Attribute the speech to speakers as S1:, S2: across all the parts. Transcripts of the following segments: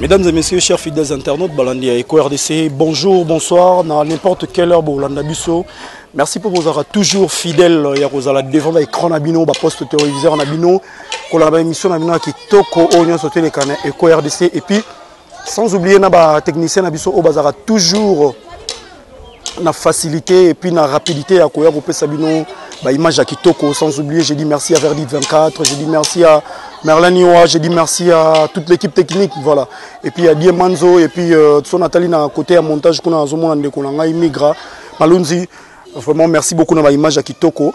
S1: Mesdames et messieurs, chers fidèles internautes, Balandi Eco RDC, bonjour, bonsoir, dans n'importe quelle heure, Bolanda Bisso. Merci pour vous avoir toujours fidèle ya kozala devant ba écran na bino, ba poste téléviseur na bino, kolanda ba émission na bino ki toko o nyoso teleka na Eco RDC et puis sans oublier na ba technicien na biso o bazara toujours na facilité et puis na rapidité ya koya kopesa bino ba image ya kitoko sans oublier j'ai dit merci à Verdi 24 j'ai dit merci à Merlin Niwa j'ai dit merci à toute l'équipe technique voilà et puis à Diemanzo et puis euh, son Nathalie na côté à montage kuna azomona ndeko na ngai Migra Malunzi vraiment merci beaucoup na ba image ya kitoko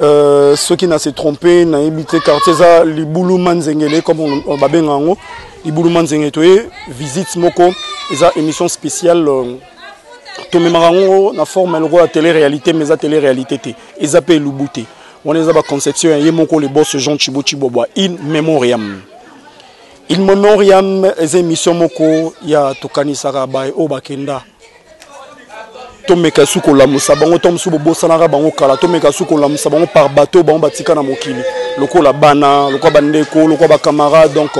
S1: Euh, soki na se trompe nayebi te quartier eza libulu manzengele comme babenga yango libulu manzengele toye visite moko eza émission spéciale euh, tomemaka yango na forme lokola télé réalité mais eza télé réalité te eza mpe elubu te wana eza baconception ya ye moko le boss jean chibo chibobwa in memoriam in memoriam eza émission moko ya tokanisaka baye oyo bakenda tomeka su kolamusa bango ntango mosusu bobosanaka bango kala tomeka su kolamusa bango par bateau bango batika na mokili lokola bana lokola bandeko lokola bacamarade donc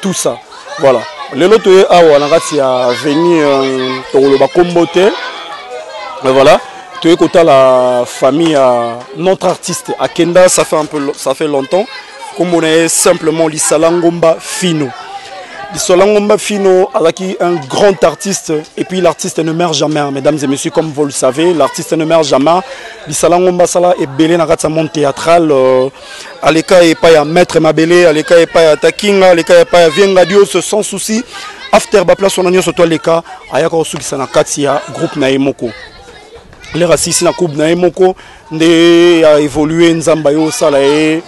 S1: tout ça voilà lelo toye awa na kati ya veni euh, tokoloba nkombo te mais voilà toye kotala famille ya notre artiste akenda ça fait un peu ça fait longtemps nkombo na ye simplement lisala ngomba fino lisala ngomba fino azalaki un grand artiste et puis l'artiste ne meurt jamais hein, mesdames et messieurs comme vous le savez l'artiste ne meurt jamais lisala ngomba asala ebele na kati ya monde théâtral euh, aleka epai ya maître mabele aleka epai ya takinga aleka epai ya vienga dioso sans souci after baplace wana nyonso to aleka ayaka kosukisa na kati ya groupe na ye moko lere asisi na coupe na ye moko nde ya évolue nzambe ayo osala ye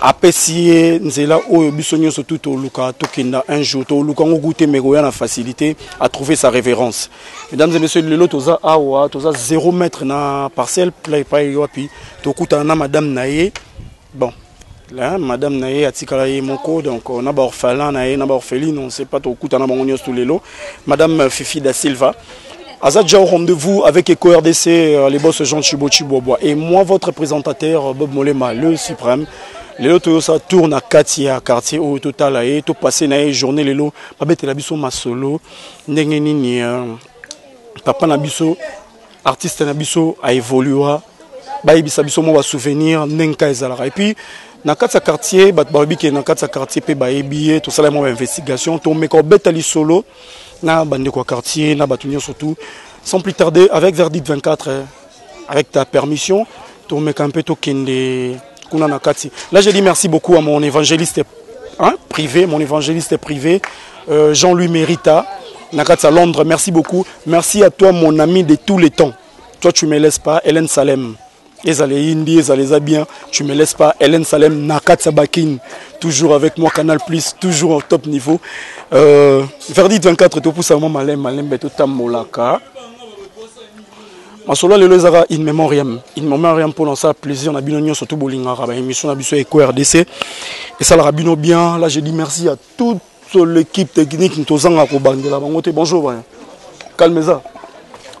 S1: apesi ye nzela oyo biso nyonso tu toluka tokenda un jour toluka yango gute me koya na facilité à trouver sa révérence mesdames et messieurs lelo toza awa toza 0 mètre na parcelle play pai wapi tokutana na madame na ye Bon, la madame na ye atikala ye moko donc euh, na ba orphelin na ye na ba orpheline on sait pas tokuta na bango nyonso lelo madame euh, Fifi da Silva aza déjà au rendez-vous avec Eco RDC euh, les boss Jean Chibo Chibobo et moi votre présentateur Bob Molema le suprême lelo toyosa tour na kati ya quartier oyo totala ye topase na ye journée lelo babetela biso masolo ndenge nini papa na biso artiste na biso a évolua bayebisa biso mwa basouvenir ndenge ka ezalaka epuis na kati ya quartier bato bayebi ke na kati ya quartier mpe bayebi ye tosala mwa bainvestigation tomeka obeta lisolo na bandeko ya quartier na bato nyonso tout sans plus tarder avec verdit 24 avec ta permission tomeka mpe tokende kuna na kati là je dis merci beaucoup à mon évangéliste hein, privé mon évangéliste privé euh, Jean-Louis Merita na kati à Londres merci beaucoup merci à toi mon ami de tous les temps toi tu me laisses pas Hélène Salem ezala eyindi ezala eza bien tu me laisse pas Hélène Salem na kati ya bakin toujours avec moi Canal Plus toujours au top niveau euh, Verdi 24 topusa mwa malembe malembe totambolaka Masolo lelo ezaka in memoriam in memoriam mpo na ça plaisir na bino nyonso to bolingaka ba émission na biso eko RDC esalaka bino bien là je dis merci à toute l'équipe technique tozanga kobandela bango te bonjour bana calme eza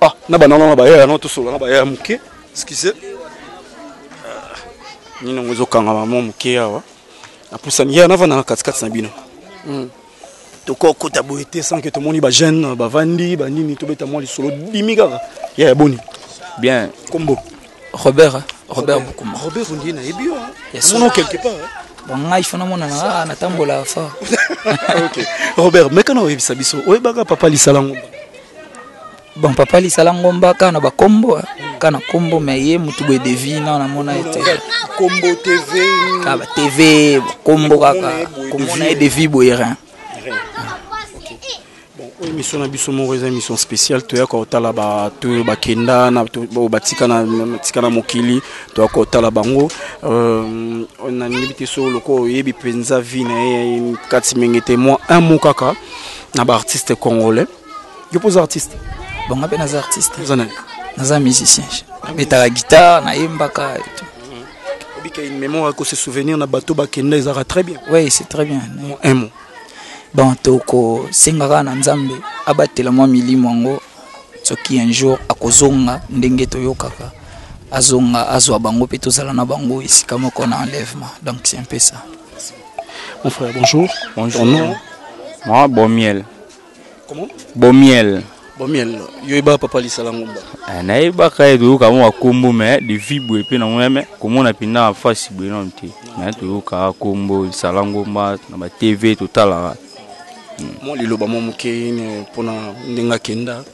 S1: ah na bana na ba yaya na tosolo na ba yaya moke excusez ah, nini yango ezokanga mama moke awa napusani yaya navanda na katikati na bino hmm. tokokota boye te sans que tomoni bajeune bavandi banini tobeta mwa lisolo bimi kaka ya ya boni
S2: bien
S1: kombo
S2: robert hein? robert bukuma
S1: robert ondie nayebi yo amono quelque part
S2: bangai fana monana ah, natambola fa
S1: robert mekana oyebisa biso oyebaka papa lisala ngomba
S2: bon papa lisala ngomba kaka na bakombo kaka na kombo me ye motu boye devi na namona ye te
S1: kombo tv
S2: kaka batv kombo kaka komona ye devi boye rien
S1: oyo émission na biso moko eza émission spéciale toya kotala bato oyo bakenda oyo batika na mokili toya kotala bango euh, nayebi te so lokola oyebi mpenza vie na ye kati menge te mwa un mot kaka na baartiste congolais yo mpo oza artiste
S2: bon nga mpe naza artiste
S1: oza nani
S2: naza musicien nabetaka guitare nayembaka etu
S1: obika une mémoire ako se souvenir na bato bakenda ezalaka très bien
S2: oui c'est très bien
S1: un mot
S2: bon tokosenga kaka na nzambe abatela mwa milimo yango soki un jour akozonga ndenge toyokaka azonga azwa bango mpe tozala na bango esika moko na enlèvement donc c'est un peu ça
S1: mon frère bonjour
S3: bonjour
S1: ton nom
S3: moi bon miel
S1: Comment?
S3: Bomiel.
S1: Bomiel. Yoiba papa lisala ngumba.
S3: Eh, na yeba ka edo ka mo akombo me di vibo epe na ngona me komo na pinda na face bo non te. Na to yo ka kombo lisala ngumba na ba TV
S1: to tala. Hmm. Mo liloba mo muke ne pona ndenga kenda.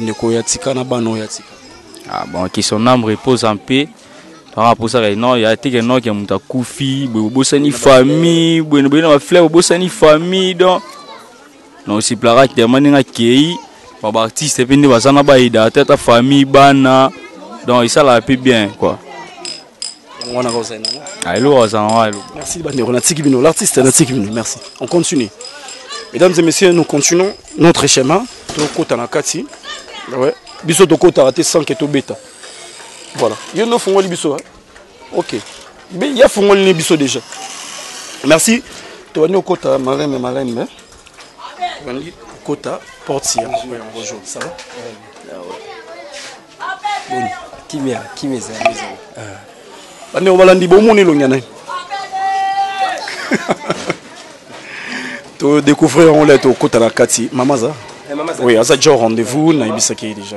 S1: Ndeko ya tika na bano ya tika.
S3: Ah bon, que son âme repose en paix. aa posaka ye non ya teke noki ya moto akufi boye bobosani famille boye boye na bafleur bobosani famille donc na osiplaka tellement ndenge akei babaartiste mpe nde baza na baida te ata famille bana donc esalaka mpe bien quoi
S1: yango wana kozala nango ah,
S3: eloko azala nango eloko
S1: merci bandeko natiki bino l'artiste natiki bino merci on continue mesdames et messieurs nous continuons notre chemin tokota na kati ah ouais biso tokotaka te sans que tobeta voilà yo nde ofungoli biso hein? ok mais ya fongoli ni biso déjà merci tobandi okota marembe marembe tobandi okota porte ya bonjour ça va ah boni
S4: kimia kimia ezali
S1: ezali ah. bandeko balandi bomoni elongi ya nani todécouvrir yango le tokota na kati mamaza eh, oui aza jo rendez-vous nayebisaki ye déjà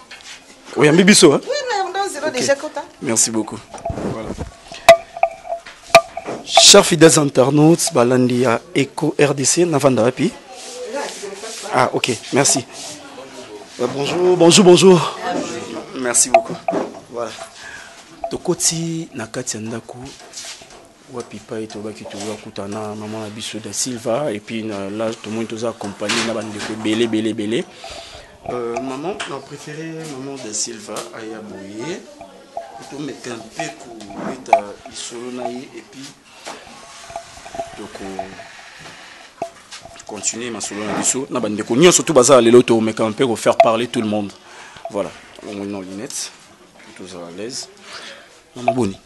S1: oyambi biso hein?
S5: oui, mais okay. déjà kota
S1: merci beaucoup voilà. chers fidèles internautes balandi ya eco rdc navanda wapi ah ok merci euh, bonjour bonjour bonjour merci beaucoup voilà tokoti na kati ya ndako wapi pai tobaki toza kutana mama na biso da silva epuis na la tomoni toza accompagne na bandeko ebele ebele ebele euh, maman na préféré maman da silva aya boye tomeka mpe kobeta lisolo na ye epuis toko continuer masolo na biso na bandeko nyonso tu baza lelo tomeka mpe kofaire parler tout le monde voilà omoni na lunette tozala à l'aise mama boni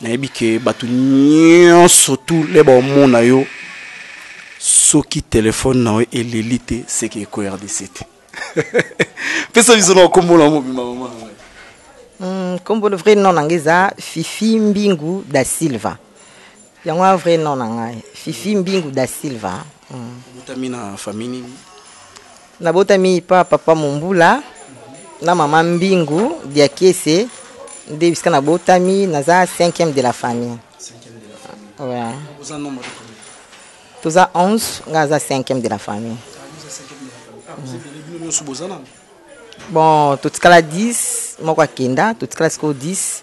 S1: nayebi ke bato nyonso tu le baomona yo soki telefone na yo eleli te seke eko rdc te pesa biso na nkombo na mobima mama hmm, nkombo
S5: mm, vrai nom na ngai eza fifi mbingu da silva yango ya vrai nom na ngai fifi mbingu da silva mm.
S1: obutami na famille nini
S5: Nabotami epa papa Mombula na mama Mbingu Diakiese nde bisika nabotami naza cinquième de la famille. Ouais. Toza 11 nga aza cinquième de la famille. Bon, totikala 10 moko akenda totikala sikoyo 10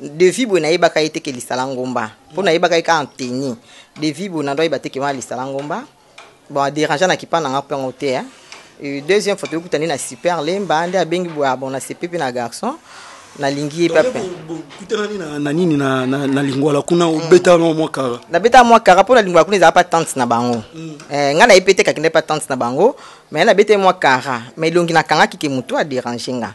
S5: devi boye nayebaka ye te ke lisala ngomba mpo nayebaka ye kaka nteni devi boye nando ayeba te ke wana lisala ngomba bon aderange na kipa na nga mpe yango te eh. deuxième fois toyokutani na super lemba nde abengi boye ah, bon na sepe mpe na garçon nalingi ye pepe
S1: kutanani na nini na lingwala kuna hmm. obeta na mwa kara
S5: nabeta mwa kara mpo na lingwala kuna ezala pa tante na bango hmm. eh, ngai nayebi ete kakende pa tante na bango mai nabeta ye mwa kara mai elongi nakangaki ke motu aderange nga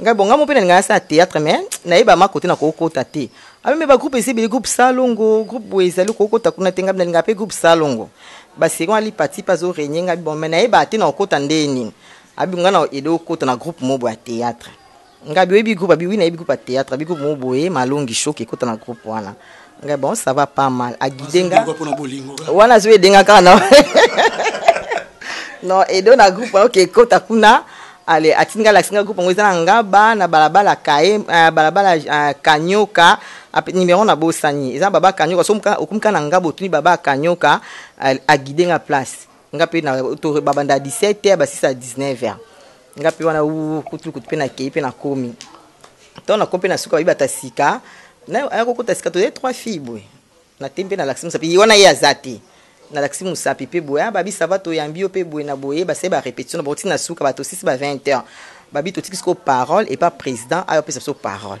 S5: ngai bon ngai mope na lingana sala théâtre mais nayeba ma kote na kokota te ameme ah, bagroupe eza ebele groupe salongo groupe boye ezali kokota kuna te ngai na lingaka mpe groupe salongo baseko ali pati mpe azorenye ngai bon mais nayeba te na kokota ndenge nini abi ngai na ede okota na groupe moko ya théâtre ngai abi oyebi groupe abi wi nayebi groupe ya théâtre abi groupe moko boye malongi shoke ekota na groupe wana nga bon ça va pas mal a
S1: guide nga
S5: wana azo aide nga kaka na non edo na groupe wana oke ekota kuna ale atindi nga alakisi nga groupe yango eza na ngaba na balabala kaye uh, balabala uh, kanyoka ape numéro na bosani eza na baba kanyoka so okumika na ngaba otuni baba kanyoka aguide nga place nga mpe na to babanda 17 heures basisa 19 heures nga mpe wana kutu kutu mpe nakei mpe nakomi ntango nakomi mpe na suka bayebi ata sika aya kokota sika tozali trois filles boye natei mpe nalakisi mosapi ye wana ye aza te nalakisi mosapi mpe boye ah, babi sava toyambi yo mpe boye na boye basali ba répétition na boti na suka bato osisi ba 20 heures babi totiki sikoyo parole epa président ayopesa biso parole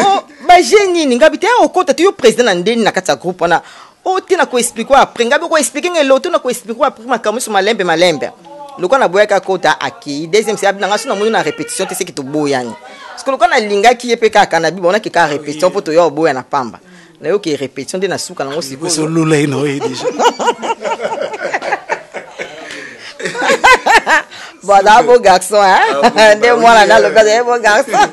S5: oh, baje nini ngabi te okota te yo président na ndeni na kati ya groupe wana o te na koexplike après ngabi okoexplike ngai loto na koexplike après makambo nyonso malembe malembe lokola naboyaki akota akei deuxième se abinanga so namoni na répétition te seki toboyani siko lokola nalingaki ye mpe kaka na bibo onaki kaka répétition mpo toya oboya na pamba nayoki repetition nde na suka nango
S1: sikoyosolola ye na oye deja
S5: bon aza bo garçon ah, nde mwana nalobi azali bo garçon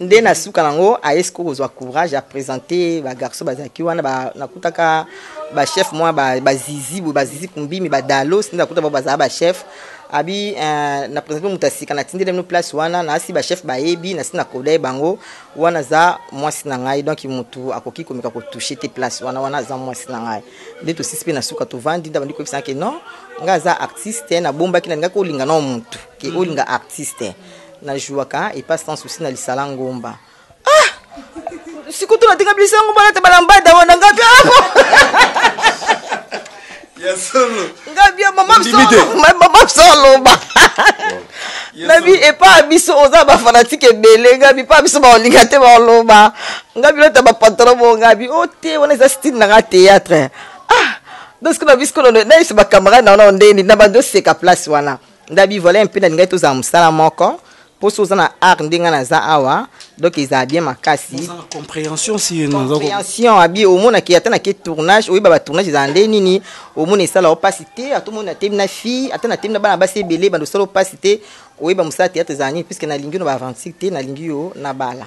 S5: nde na suka nango aye sikoyo kozwa courage ya présente bagarçon bazalaki wana nakutaka bachef mwa bazizi boye bazizi kumbimi badalos nde nakuta bao bazala bachef abi euh, na présente moto ya sika natindeli bino place wana nasi bachef bayebi nasi na kodai bango wana aza mwasi na ngai donc mutu akoki komeka kotouche te place wana wana aza mwasi na ngai nde tosisi mpe na suka tovandi nde abandi koyebisa ke non ngai aza artiste nabombaki nalingaki olinga nao mutu ke mm. olinga artiste najuaka epa sans souci na lisala ngomba ah sikoto natinga bilisa ngomba nata balambada wana ngai ah, ya
S1: solo
S5: nga bia mama biso aloba nabi epa biso oza bafanatike ebele ngabi pa biso baolinga te baoloba ngabi lota bapantalo bo ngabi o oh, te wana eza style nanga théâtre ah donc na biso kono na biso bacamarade na wana ondeni na bandi oseka place wana Ndabi voilà un peu nalingaki tozala mosala moko mpo soki oza na art nde ngai naza awa donc ezala bien makasi
S1: comprehension si
S5: comprehension abi omonaki ata nake tournage oyeba batournage ezala nde nini omona esala opasi te ata omoni natemi na fille ata natemi na bana basi ebele bando osala opasi te oyeba mosala théâtre ezala nini puiske nalingi yo na baaventure te nalingi yo na bala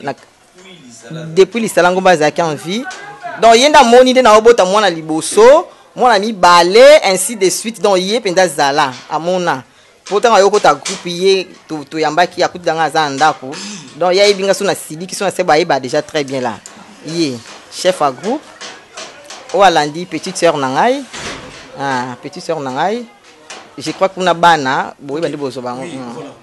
S5: na depuis lisala ngomba azalaki en vie donc ye nde amoni nde naobota mwana liboso mwana mibale ainsi de suite donc ye mpenza zala amona mpo ntango ayo kota groupe ye toyambaki akuti nanga aza na ndako donc ye ayebi nga so nasiliki so nase bayeba déjà très bien la ye chef ya groupe oyo alandi petite sœur na ngai ah, petite sœur na ngai je crois kuna bana boyeba nde bozwa bango mm.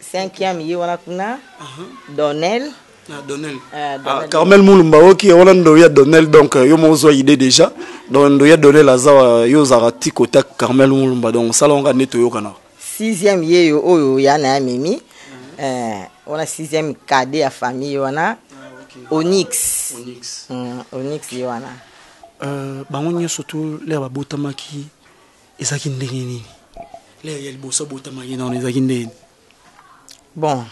S5: Cinquième ye wana kuna Donnel.
S1: Ah, Donnel.
S5: Euh,
S1: ah,
S5: Donnel.
S1: Carmel Mulumba oki wana ndo ya Donnel donc euh, yo mo zwa idée déjà. Donc ndo ya Donnel azawa yo zara ti kota Carmel Mulumba donc sala nga neto yokana.
S5: Sixième ye yo oyo ya na mimi. Euh, wana sixième cadet ya famille wana ah, Onyx. Onyx. Mm, Onyx ye wana.
S1: Euh, bango nyonso to lea babotamaki ezalaki ndenge nini lere ya liboso abotamaki nano ezalaki ndenge nini
S5: bon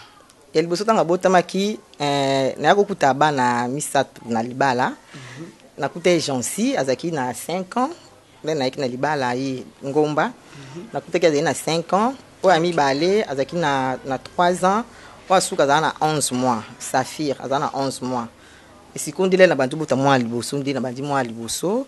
S5: ya liboso ntango abotamaki eh, naya kokuta bana misato na libala mm -hmm. nakuta ye jansi azalaki na 5 ans nde nayaki na libala ye ngomba mm -hmm. nakutaki azali na 5 ans oyo ya mibale azalaki na, na 3 ans oyo asuka azala na 11 mois safir azala na 11 mois esikoyo nde lele na bandi bota mwana liboso nde na bandi mwana liboso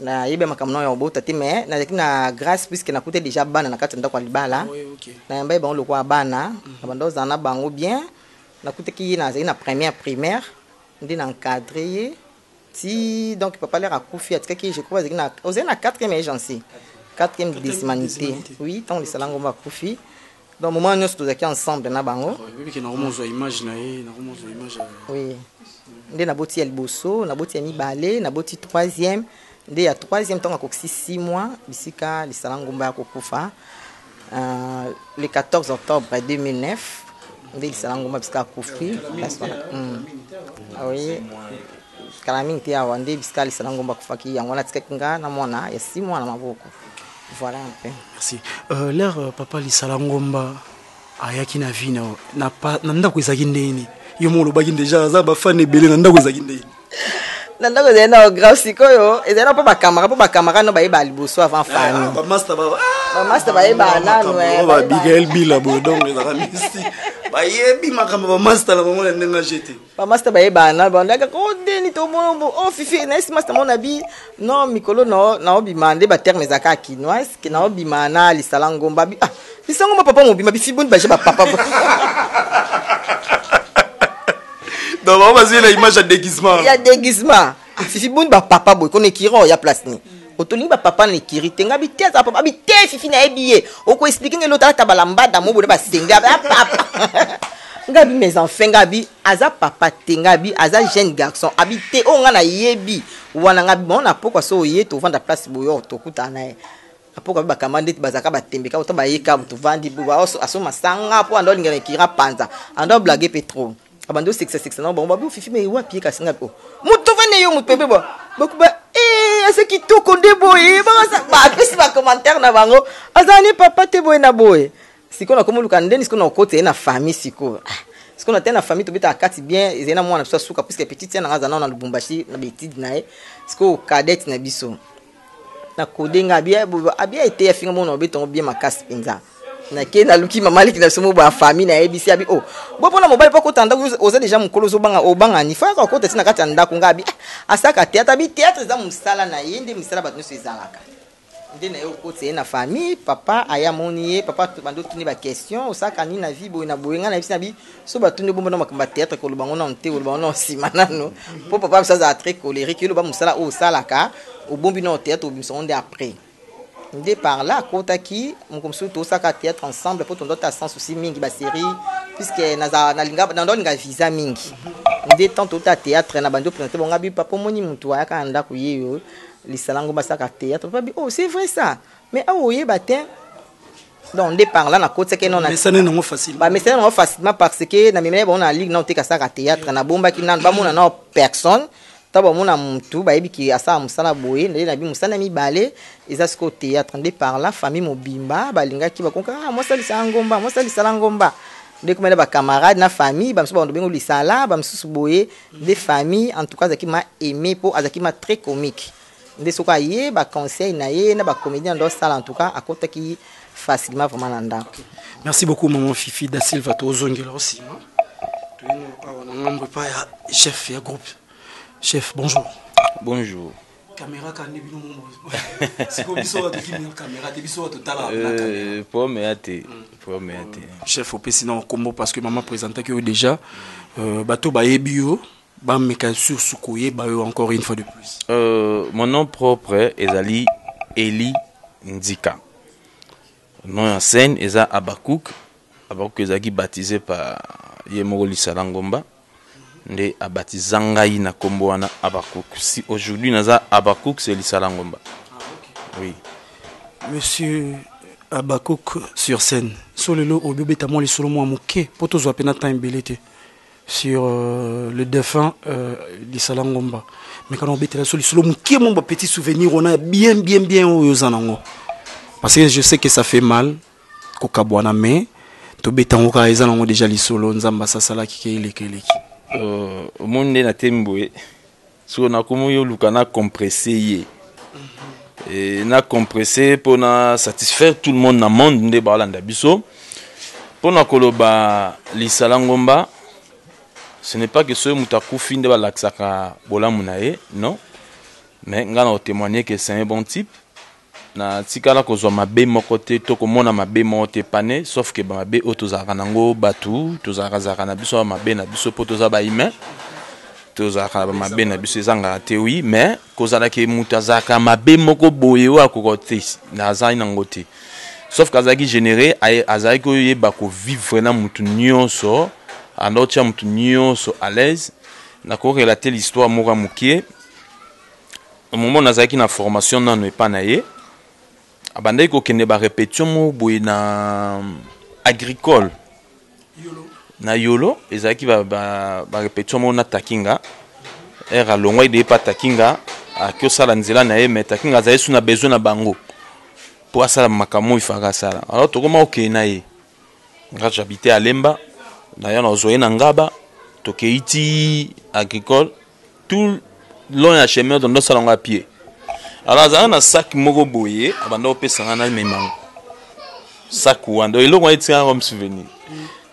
S5: na yebi makambo nao ya obota te mais nazalaki na grace puisque na kuta deja bana na kati ndako ya libala ah oui, okay. na yamba bango lokola bana mm -hmm. na banda ozala na bango bien na kutaki ye nazali na première primaire nde na encadre ye ti donc papa lere akufi atikaki je crois azalaki na ozali na 4e age ansi 4e desimanité oui ntango lisala ngomba akufi Donc moment nionso tozalaki ensemble na bango.
S1: Oh, yebi ke nakoma ozwa image na ye, nakoma ozwa image ya.
S5: Oui. Nde naboti ya liboso, naboti ya mibale, naboti troisième. Nde ya troisième ntango akokisi six mois bisika lisala ngomba ya kokufa euh, le 14 octobre 2009 nde lisala ngomba bisika akufi mm. ah oui kala mingi te awa nde bisika lisala ngomba akufaki yango wana atikaki nga na mwana ya six mois na maboko Voilà un peu.
S1: Merci. Euh, leur euh, papa Lisala Ngomba ayaki na vie na na, na ndako ezalaki ndenge nini? Yo mo olobaki deja aza ba fan ebele na ndako ezalaki ndenge nini?
S5: na ndako ezali na grave sikoyo ezali na mpo bakamara mpo bakamara no bayeba liboso avant eh,
S1: fami
S5: ah, bamasta ah, bayeba ah, nanu eh,
S1: babigael bila boye donc ezaka misti bayebi makambo bamasta na bango na ndenge ajete
S5: ba master ba yeba na ba ndaka ko deni to mo o oh, fifi na esi master mona bi no mikolo no na obi mande ba terme za ka kinoise ke na obi mana li sala ngomba bi ah li sango ma papa mo bi ma bi fiboni ba je ba papa
S1: donc on va dire la image ya déguisement
S5: ya déguisement Ah, fifi boni ba papa boy kono ekiri oyo ya place ni mm. otolingi ba papa na ekiri te nga bite aza papa bite fifi na yebi ye oko explique ngai lota ata balambada mo boda basenge ya papa nga bi mes enfants nga bi aza papa te nga bi aza jeune garçon abi te oyo nga na yebi wana nga bi bon na pokwa so oye tovanda place boyo tokutana na ye apoka mpe bakamba ndeti bazalaka batembe kaka uta bayeka tovandi aso masanga mpo ando alingana ekira panza ando ablage mpe trop abandi osekisa sekisa na bango babi ofifi me wapi ye kasi ngapi o moto vane yo moto bebe ba bakuba eh, aza kitoko nde boye bapesi bacommentaire na bango aza ne papa te boye na boye sikoyo nakomoluka ndeni sikoyo nakokota ye na famille sikoyo ah, sikoyo natali na famille tobetaka kati bien ezali na mwana biso asuka puiske petite ya nanga aza nao na lubumbashi na betide na ye sikoyo cadete na biso na kode nga abia abia ete ya finga mona obetongo bien makasi penza na ke na luki mama liki na somo ba famille na ebisi abi oh bo pona mobali po kota ndako oza deja mukolo zo banga obanga ni fa ko kota tina kati ndako nga abi ah, asaka théâtre bi théâtre za musala na ye nde musala bato nyonso ezalaka nde na ye okoti ye na famille papa aya moni ye papa bando tuni ba question osaka ni na vie boye na boye nga na ebisi na bi so batuni bombo na makambo ya théâtre koloba ngo nano te oloba ngo nano nsima nano mpo mm. papa biso azala très colérique yoloba mosala oyo osalaka obombi nano théâtre obimisa ngo nde après nde par là akotaki moko mosusu tosaka théâtre ensemble mpo tondo ta sans souci mingi basérie puisque nandolinga visa mingi mm-hmm. nde tant tota théâtre na bandi opresente bonga bi papa omoni motu ayaka na ndako ye yo lisala ngo basaka théâtre papa bi oh c'est vrai ça mais awa oyeba te donc nde par là nakotisaki nano
S1: mesana nango facilement
S5: bamesana nango facilement parce que na memela bango na ligue nano teka asaka théâtre nabombaki nano bamona nao personne to bamona motu bayebi ke asala mosala boye nde nabi mosala mibale eza sikoyo théâtre nde par là famille mobimba balingaki bakonka ah, mwasalisa ngomba mwasalisala ngomba nde komela bacamarade na famille bamosusu baondo bengo lisala bamosusu boye nde famille en tout cas azalaki ma aimé mpo azalaki ma très comique nde soki aye ba conseil na ye na ba comedien ndo asala en tout cas akotaki facilement vraiment na ndako okay.
S1: merci beaucoup maman fifi da silva tozongela osima toyino awa na ngambo epai ya chef ya groupe chef bonjour
S6: bonjour
S1: kamera kani bino siko biso bato kimia kamera te biso bato tala
S6: euh, problème ya te mm. problème ya te
S1: chef opesi na nkombo parce que mama présentaki yo déjà euh, bato bayebi yo Ba meka lisusu ko yeba yo encore une fois de plus.
S6: Euh, mon nom propre ezali Eli Nzika. Nom ya scène eza Abakouk. Abakouk ezalaki baptisé par ye moko Lisala Ngomba. Nde abatiza ngai na kombo wana Abakouk. Si aujourd'hui naza Abakouk c'est Lisala Ngomba. Oui.
S1: Monsieur Abakouk sur scène. Solelo obebeta mwa lisolo mwa moke po tozwa pena temps ebele te. sur euh, le défunt euh, Lisala Ngomba. Mais quand on bête la solution, le mouké mon petit souvenir, on a bien, bien, bien au Yozanango. Parce que je sais que ça fait mal, Kokabwana, mais to betango ka eza nango déjà lisolo nzamba sasala kike ileke ileki.
S6: Euh, monde na temboe. Sikoyo nakomi yo luka na compresse ye eh, na compresse mpo na satisfaire tout le monde na monde nde baolanda biso mpo na koloba lisala ngomba ce n'est pas que soki moto akufi nde balakisaka bolamu na ye non mais ngai na otémoigne que c'est un bon type Na tikala ko zwa mabe moko te to ko mona mabe moko te pane sauf que ba mabe oyo to zalaka na ngo batu to zalaka zalaka na biso ba mabe na biso po to za ba humain to zalaka na ba mabe na biso eza ngaka te oui mais ko zala ke mutu azalaka mabe moko boye oyo akoka te na azali na ngo te sauf que azalaki genere azalaki ko yeba ko vivre na mutu nionso ando tia mutu nionso à l'aise na ko relate l'histoire moko ya mukie na moment nazalaki na formation nano epa na ye abandaki kokende ba repetition moko boye na agricole na yolo ezalaki ba, ba, ba repetition moko na takinga ere alongwaki de epa takinga aki osala nzela na ye me takinga azali su na besoin na bango mpo asala makambo oyo ifaka asala alors tokoma okei na ye nga j'habite alemba nayo nazwa ye na ngaba tokei ti agricole tout long ya chemin otondo osala ngo apie alors azalaka na sac moko boye abanda kopesa ngai namema ngo sac wana eloko wana etikaka comme souvenir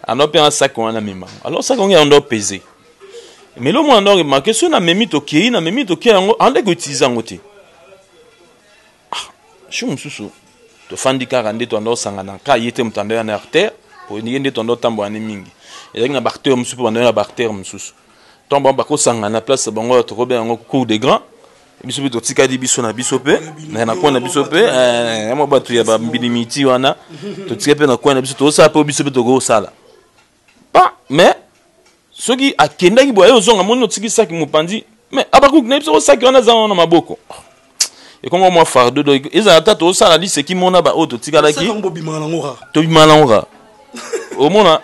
S6: anda ope nga sac wana namema ngo alors sac yango yanda opese mais eloko mwana ndo remake soki namemi tokei namemi tokei yango anda koutilize yango te Ah, jour mosusu tofandi kaka nde toanda osangana ka ye te moto anda ya na artère po ye nde toanda otambola ne mingi ezalaki na baacteur mosusu mpe bandana ya baacteur mosusu ntango bango bakosangana place bango ya tokobe yango cour de grand biso mpe totikali biso na biso mpe na coin na biso mpe eh, yamo bato ya bambilimiti wana totikali mpe na coin na biso tosala mpe biso mpe tokosala ah mais soki akendaki boye ayozonga moni otiki saki mopanzi mais abakuki nayebi soko saki wana aza wana maboko ekongo mwa fardo do ezala ata tosala liseki mona baoyo totikalaki
S1: tobimaka nango kaka
S6: omona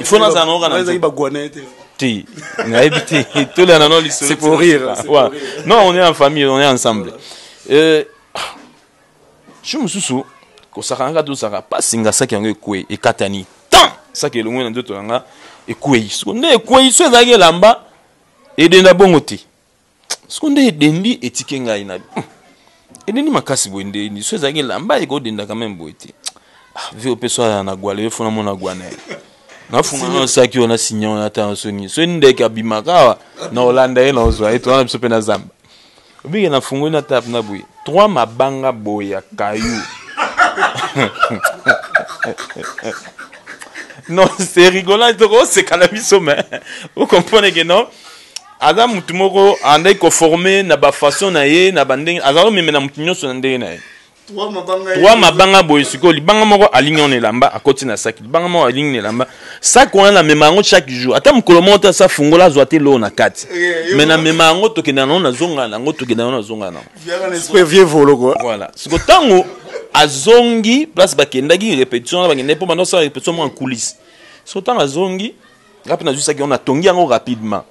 S6: ifo nazala nango kaka
S1: te
S6: nayebi te tolela nano lisolo non on est en famille on est ensemble euh, Jour mosusu kosakanaka tozalaka mpasi nga saki yango ekwe ekatani tan saki elongwe na nzoto na nga ekwei soko nde ekwei so ezalaki elamba edenda bongo te soko nde edendi etike ngai na hmm. edendi makasi boye ndendi so ezalaki elamba ekodendaka meme boye te ah, vi opeso aya na gwale efona mona gwana nafunga na saki oyo na sinya oyo ata na soni so ndeke abimaka awa na olanda ye na ozwa ye twana biso mpe na zamba Obike na fungoli na table na boye. Trois mabanga boye ya caillou. non, c'est rigolant toko seka na biso mais vous comprenez que non aza mutu moko andaki ko former na ba façon na ye na ba ndenge aza ko memela mutu nyonso na ndenge na ye. trois mabanga boye sikoyo libanga moko alingi yango na elamba akoti na saki libanga moko alingi na elamba saki wana namema yango chaque jour ata mokolo moko te asa fungola azwa te loo na kati eh, me namema yango tokenda nango nazonga na yango tokenda yango
S1: nazonga na yango
S6: voilà sikoyo ntango azongi place bakendaki répétition wana bakendaki mpo banda osala répétition mwa coulisse sikoyo ntango azongi nga mpe nazwisaki yango natongi yango rapidement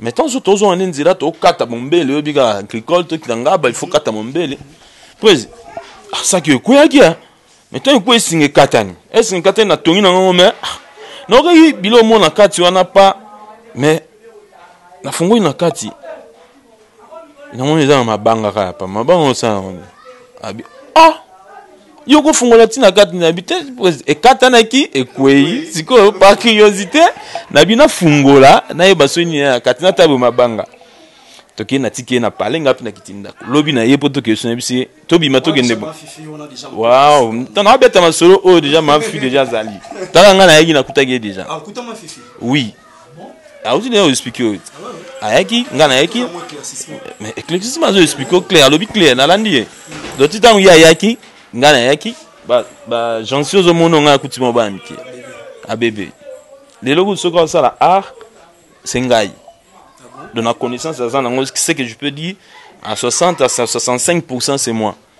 S6: mais tant so tozonga nde nzela tokata mombele oyebi kaka agricole tokita ngaba il faut kata mombele presi ah, saki ekweyaki ya mais tant ekwe esinga ekatani esinga ekatani natongi na ngongo mais ah, naokaki bilo mona kati wana pa mais nafungoli na kati namoni eza na mabanga kaka pa mabanga osala yango nini abi ah yo kofungola ntina kati na bite ekatanaki ekwei sikoyo pa curiosité na bino afungola nayeba soki nini na kati natabo mabanga tokei natiki ye na pale ngai mpe nakiti ndako lobi na ye mpo tokei so na biso ye tobima tokende bo wao ntango abeta masolo oyo deja mafi deja azali tala ngai nayaki nakutaki ye deja ah, oui auti nayo explike oyo ayaki ngai nayaki mais éclaircissement azo explike o clair alobi clair nalandi ye donc ti ntango ye ayaki ngai nayaki bagensi ozomona ngai akuti mwa bana mike abebe lelo kutu soki asala art se ngai donc na connaissance aza nango ce que je peux dire à 60 à 65 pourcent c'est moi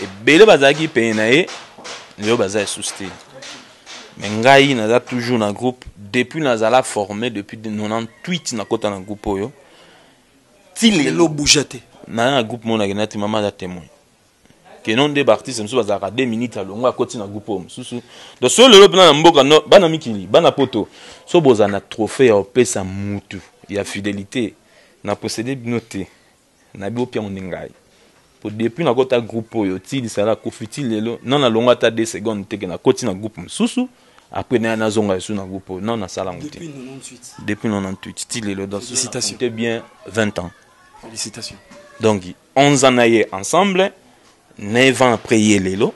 S6: ebele bazalaki pene na ye lelo baza esusu te me ngai naza toujours na groupe depuis nazala formé depuis 98 nakota na groupe oyo
S1: ti lelo bouge te
S6: naza na groupe moko nakenda te mama aza témoin keno nde baartiste mosusu bazalaka 2 minutes alongo akoti na groupe oyo mosusu donc soki lelo mpena na mboka no bana mikili bana poto so bozala na trophée ya kopesa mutu ya fidelité na posede bino te Na bi opiango nde ngai po depuis na kota groupe oyo ti lisala akufi ti lelo nanu na longua ata deux secondes te ke na koti na groupe mususu après naya na zonga lisusu na groupe oyo nanu na salango te depuis 98 ti lelo donc
S1: si
S6: na compte bien 20 ans donc 11 ans na ye ensemble 9 ans après ye lelo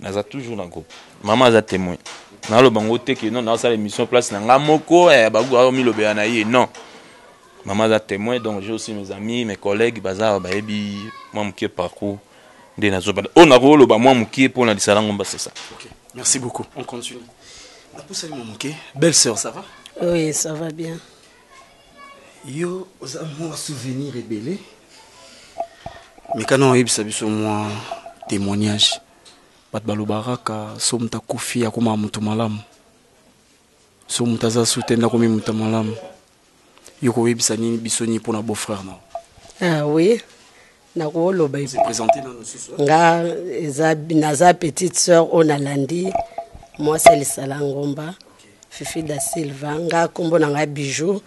S6: naza toujours na groupe mama aza temoin naloba ngo te ke non naosala émission place na nga moko eh, bagu aomilobela na ye non mama aza témoin donc j'ai aussi mes amis mes collègues baza awa bayebi mwa moke parcours nde nazobanda oyo nakoloba mwa moke mpo na lisala ngomba sesa
S1: okay. merci beaucoup on continue napusali mwa moke belle sœur ça va
S7: oui ça va bien
S1: Yo oza mwa souvenir ebele mikana oyebisa biso mwa témoignage bato balobaka kaka so moto akufi akomaka moto malamu so moto aza sute nde akomi moto malamu yo koyebisa nini biso nini mpo na beau frère na
S7: ah oui nakoloba nga eza naza petite sœur oyo nalandi mwasi ya lisala ngomba fifi da silva nga nkombo na nga bijou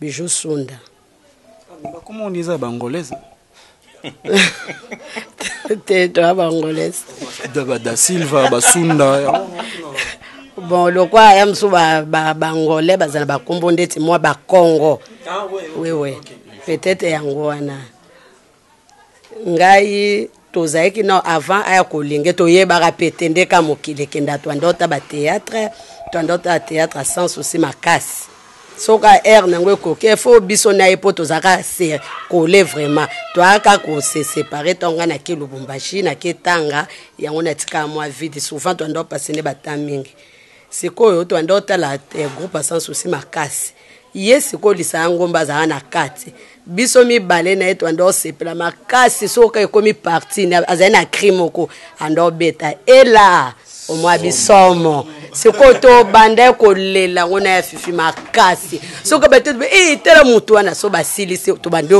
S7: bijou sunda
S1: bakomoni eza bangolaise
S7: te toa bangolaise
S1: da silva basunda
S7: bon lokwa ya mosusu bangolais bazala bakombo ndeti mwa bakongo ah, wewe peut-être yango wana ngai tozalaki nao avant aya kolinge toyebaka mpe te nde ka mokili ekenda twanda ota bateatre twanda ota bateatre ya sans souci makasi soki aire na yango ekoki efo biso na ye mpo tozalaka se kole vraiment toyaka kose separe ntango ngai nake lubumbashi nake tanga yango natikaka mwa vide souvent twanda opase nde bata mingi sikoyo tobanda otala eh, groupe ya sans souci makasi ye sikoyo lisaya ngomba azala na kati biso mibale na ye tobanda osepela makasi soka ekomi parti azali na cri moko anda obeta ela omwa bisomo sikoyo tobanda kolela yango na ya fifi makasi soki bato tobe e tala motu wana so basilisi tobandi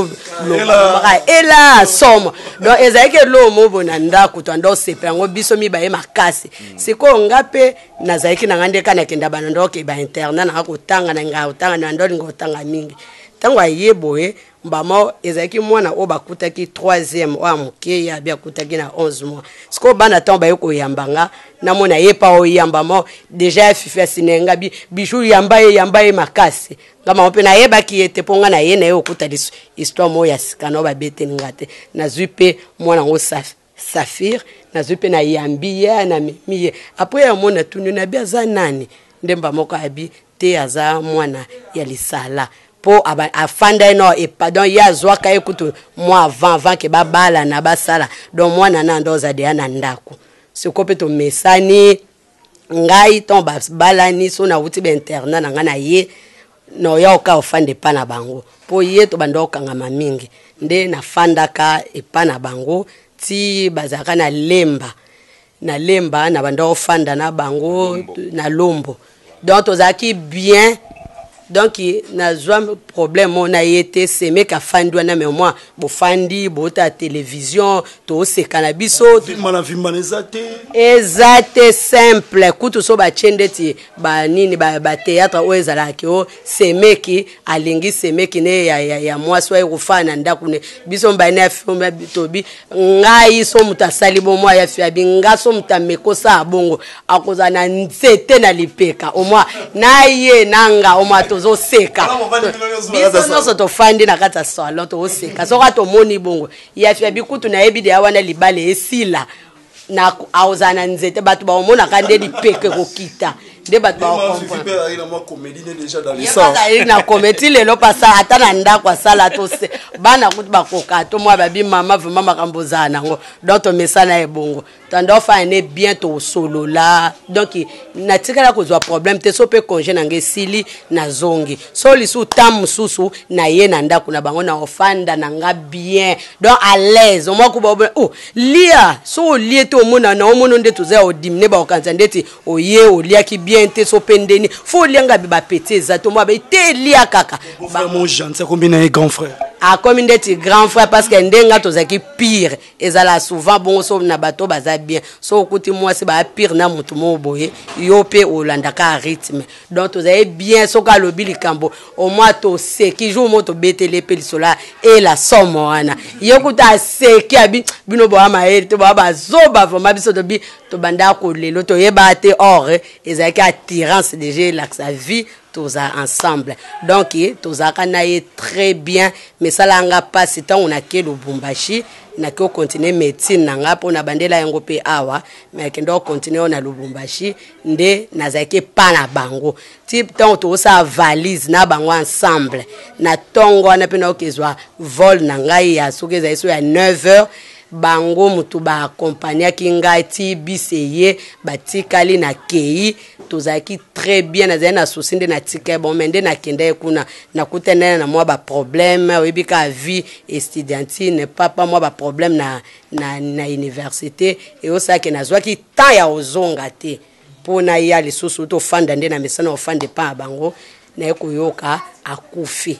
S7: lobaka ela somo donc ezalaki eloo mobo na ndako tobanda osepela yango biso mibaye makasi sikoyo nga mpe nazalaki na nga nde ka nakenda banando oke bainternat nanga kotanga na ngai kotanga na ndo olinga kotanga mingi ntango aye boye mbama ezalaki mwana oyo bakutaki 3ième oyo moke ye abi akutaki na 11 mois sikoyo bana ntango baye koyamba nga namona ye pa oyamba mo deja ya fifi asina nga bi bijou yamba ye yamba ye makasi nga mama mpe nayebaki ye te mpo nga na ye na ye okuta histoire moko ya sika na oyo babeteli nga te nazwi mpe mwana yango safi Saphir nazwi pe na yambi ye na memi ye apres ya mona natuni na bi aza nani ndemba moko abi te aza mwana ya lisala po afanda ye no epa donc ye azwaka ye kutu mwa avant avant ke babala na basala donc mwana na ando aza deya na ndako siko pe tomesani ngai ntango babalani so nauti bainterne na ngai na ye naoya oka ofanda epa na bango mpo ye tobanda okangama mingi nde nafandaka epa na bango ti bazalaka na lemba na lemba nabanda ofanda na bango na lombo donc tozalaki bien donc nazwa problème moko na ye te semeka afandi wana me mwa bofandi bota télévision toseka na biso
S1: eza te
S7: simple kutu so batye ndeti banini batéâtre ba oyo ezalaka ke o semeki alingi semeki ne ya, ya, ya mwasi waye kofaa na ndako ne biso mbaye na tobi ngai so moto asali bomwa ya fiabi nga so moto amekosa abongo akozala na nzete na lipeka omwa na ye na nga omwa tozoseka biso nyonso tofandi na kati ya salon tozoseka soka tomoni bongo yafya bikutu nayebi deya wana libala esila akozala na nzete bato baomonaka nde lipeka ekokita nde bato bakomprenayei na kometi lelo pasa ata na ndako asala to bana kutu bakoka to mwa babi mama vraimen makambo ozala nango donc tomesana ebongo tandor fayane bien tosolola donc natikala kozwa problème te so mpe congé na nga esili nazongi so lisusu temps mosusu naye na ndako na bango na ofanda na nga bien donc à l'aise omakuba o oh, lia so olie te omona na omono nde toza ya odimine baokanisa ndeti oye oliaki bien te so mpe ndeni fo olianga bi bapeti eza to moabe te lia kaka akomi ndeti grand frère parce que ndenga tozalaki pire ezala souvent bongo so na bato baza bien so okuti mwasi baa pire na motu moko boye yo mpe olandaka rythme donc tozali bien soki alobi likambo omoi toseki jour moko tobeteli mpe lisolo ya ela somo wana ye kuta aseki abi bino boya mayele te boya bazoba vraimen biso tobi tobanda kolelo toyebaa te or ezalaki attirance deja elakisa vie toza ensemble donc tozalaka na ye très bien mais sala nga pasi ntango nake lubumbashi nake okontinue médecine na nga mpo nabandela yango mpe awa mais akende okontinue oyo na lubumbashi nde nazalaki epa na bango ti ntango tokosala valise na bango ensemble na ntongo wana mpe naokezwa vol na ngai ya soki ezali so ya 9 heures Bango moto ba accompagnaki ngai ti bus eye, batikali nakei tozalaki très bien, nazali na souci nde natika ye bango mais nde nakendaki kuna nakutani naye na mwa ba problème, oyebi kaka vie estudiantine papa mwa ba problème na, na, na universite eyosala ke nazwaki temps ya kozonga te mpo naya lisusu tofanda nde na mesana ofanda epai ya bango naye koyoka akufi.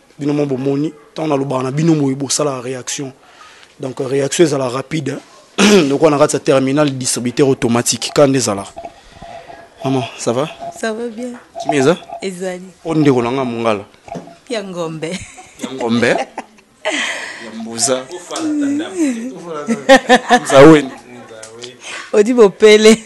S1: bino mo bomoni ntango nalobaka na bino boye bosalaka réaction donc réaction ezala rapide lokola na kati ya terminal distributeur automatique kaka nde ezalaka maman ça va
S8: ça va bien
S1: kimi eza
S8: ezali
S1: o ndeko na ngai mongala
S8: ya ngombe
S1: ya ngombe ya mboza oza weni
S8: odi bopele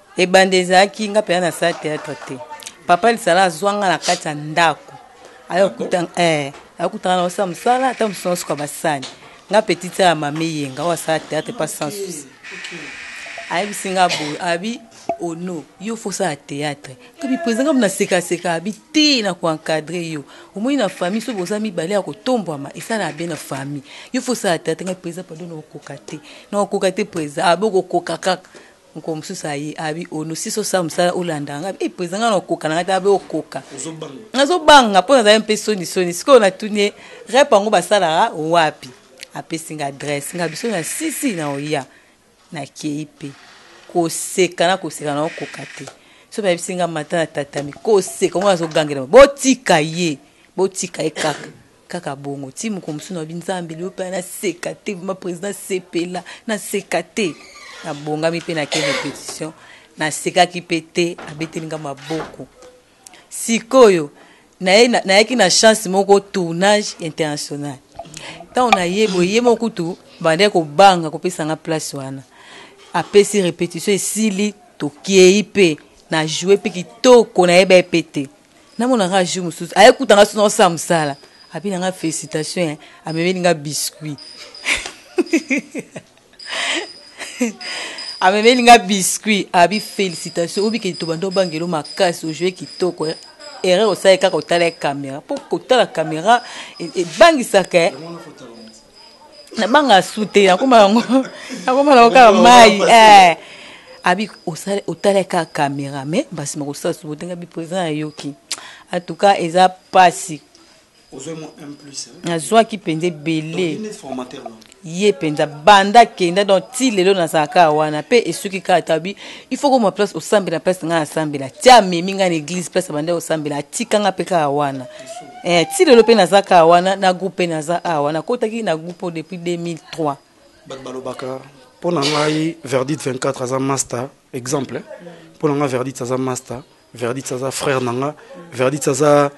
S8: ebanda ezalaki nga mpenza nasala teatre te papa lisala azwa nga na kati ya ndako ayokutana ah eh, na osala mosala ata mosusu nasuka basani nga petit sala mame yenga oyo asala teatre pa sans souci ayebisi nga boye abi ono oh yo fosala teatre kabi président kabi nasekaseka abi te na koencadre yo omoni na famille soki boza mibale ya kotombwama esala abe na famille yo fosala teatre ngai président pardon nakokoka te nakokoka te président abe ah, okokoka kaka Mokolo mosusu aye abi ono si sosala mosala olanda nga e président nga nakokoka na nga te abe okoka nazobanga mpo nazali mpe soni soni sikoyo natuni ye rep yango basalaka wapi apesi nga adresse nga biso na sisi na oya nakei mpe koseka na koseka na okoka te so bayebisi nga mata na tatami koseka ngo nazogangela botika ye botika ye kaka Kaka bongo ti mokolo mosusu na lobi nzambe lelo mpe na seka te vrema president asepela na seka te nabongami mpe na ke repetition nasekaki mpe te abeteli nga maboko sikoyo nayaki na chance moko tournage international ntango naye boye ye moko kutu bandaki kobanga kopesa nga place wana apesi repetition esili tokei mpe na joue mpe kitoko nayebai mpe te namonaka jour mosusu ayekuta nga suna osala mosala abi na nga félicitation eh. amemeli nga biscuit amemeli nga biscuit abi félicitation obikeli tobanda obangelo makasi ojue kitoko eh. erreur osali kaka otala ye kamera mpo kotala kamera ebangisaka eh. nabanga su te nakoma yango nakoma nango kaka mai eh. abi otala kaka kamera me mbasi makosala su botenga biprezan ayoki en tout cas eza mpasi nazwaki mpenza ebele ye mpenza banda kenda donc ti lelo nazala kaka wana mpe esuki kaka tabi il faut koma place osambela place ngai nasambela ti amemi ngai na eglise place abandaki kosambela atika ngai mpe kaka wana Eh, ti lelo pe naza ka wana na groupe pe naza awa nakotaki na groupe oyo depuis 2003
S1: bato balobaka mpo na ngai verdit 24 aza master exemple mpo na ngai verdit aza master verdit aza frère na nga verdit aza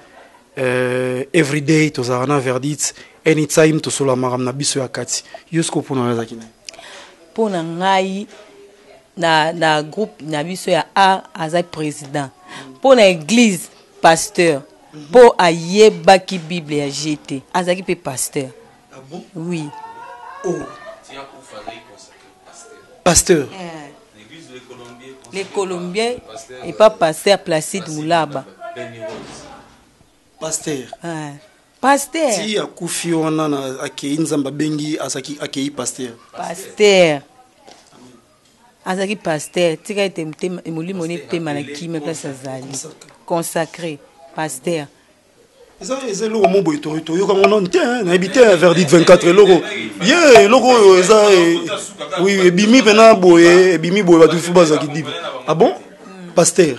S1: euh, everyday tozalaka na verdit anytime tosolola makambo na biso ya kati yo sikoyo mpo na ngai ezalaki nani
S8: mpo na ngai na, na groupe na biso ya art aza président mpo na église pasteur po ayebaki bible ya je te azalaki pe pasteur
S1: ah bon?
S8: oui
S1: oh. pasteur
S8: eh. les colombiens et pas pasteur placide moulaba
S1: pasteur
S8: eh. pasteur
S1: ti akufi wana akei nzambe abengi akei pasteur
S8: pasteur Azalaki pasteur tika ete motema molimo ne pema na kimia place azali consacre pasteur
S1: eza eza eloko mo boye toyoka ngo nano te nayebi te verdit 24 eloko ye eloko oyo eza oui ebimi mpena boye ebimi boye bato fo baza kidiba ah bon
S5: pasteur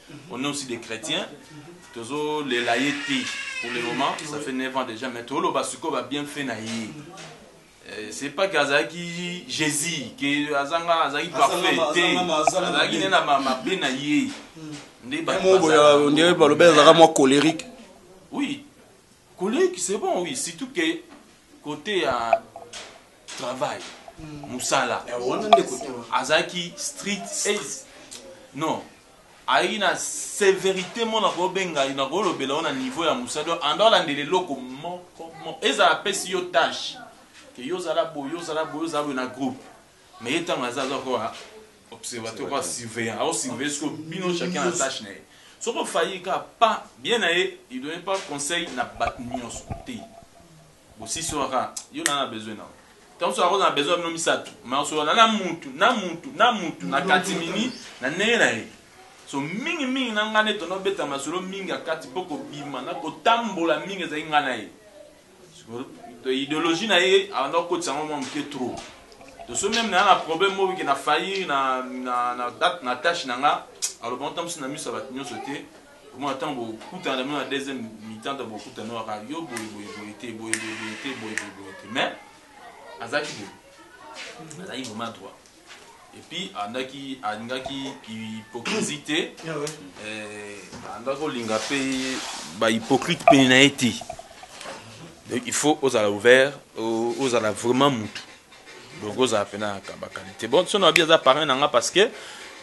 S6: on est aussi des chrétiens tozo lela ye te pour le moment ça fait 9 ans déjà mais toloba sikoyo ba bien fait na ye euh, c'est pas que azalaki jésus que azanga azalaki parfait te
S1: azalaki nde
S6: na
S1: mabe
S6: na ye nde
S1: ndenge balobi azalaka mwa colérique
S6: oui colérique c'est bon oui surtout que côté ya travail
S1: mosala hmm. eh,
S6: azalaki street non Ayi na severite moko nako benga yo nako lobela yo na niveau ya musala donc anda olandela eloko moko moko ezala apesi yo tache que yo zala boye yo zala boye yo zala boye na groupe mais ye tango aza aza lokola observateur lokola surveillant azo surveiller soki bino chacun na tache na ye soki o faillir kaka pa bien na ye il donne pas conseil na batu nioso te. Bosisi wana kaka yo na na besoin na yo. Tango soki akozala na besoin bino misato, mais osolana na mutu, na mutu, na mutu, na katimini, na ndenge na ye. So mingi mingi na nga nde tono beta masolo mingi ya kati po kobima na kotambola mingi ezali nga na ye. Ideologie na ye abanda kotisa ngo mwa moke trop. To so meme na na problème moko ke na faillir na na na, na tâche na nga, aloba ngo tamusi na miso ya batu nionso te. Okomona tango bokutana na bino na deuxième mi-temps tango bokutana oyo aka yo boye boye boye te boye boye boye te boye boye boye te mais azalaki boye azalaki vraiment droit et puis andaki alingaki hypocrisie te eh, andaki olinga mpe ba hypocrite mpe na ye te donc il faut ozala ouvert ozala vraiment mutu donc ozala mpe na bakalite bon sono abi aza parrain na nga parce que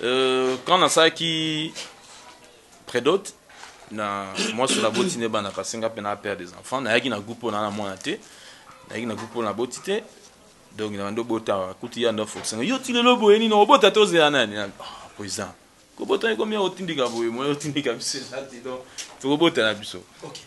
S6: euh, quand nasalaki predote na mwasi oyo naboti nde bana kasi nga mpe na père des enfants nayaki na groupe oyo na mwana te nayaki na groupe oyo naboti te donc na bandi obota kutu ya ndo fonctionne yo ti lelo boye nini obota te ozela nani ah, po eza kobota ekomi ya kotindika boye moye otindika biso eza te donc tokobota na biso okay.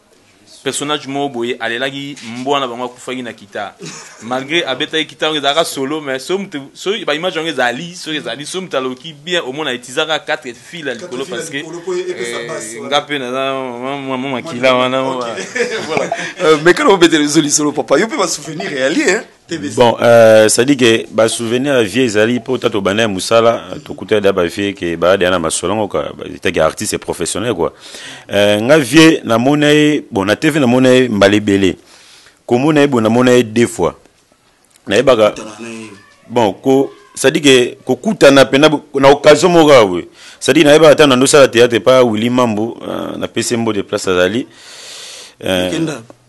S6: personnage moko boye alelaki mbwa na bango akufaki na kita malgré abetaki kita yango ezalaka solo mais so moto so ba image yango ezali soki ezali so moto aloki bien omona etizaka 4 fil ya likolo parce que eh, nga mpe naza mwa makila wana
S1: mekana obetela biso lisolo papa yo mpe basouvenir eyali
S9: Bon, euh, ça dit que ba souvenir ya vie ezali po ta tobanda ya mosala tokuta da ba vie ke baada ya na masolongo ka etaki artiste professionnel quoi euh, nga vie namona ye bon na tv namona ye mbala ebele komona ye bon namona ye deux fois nayebaka bon ko c'est-à-dire que kokutana mpena na occasion moko kaka boye c'est-à-dire nayebaka ntango nandosala théâtre epa willi mambu euh, napesi ye mbote place azali euh,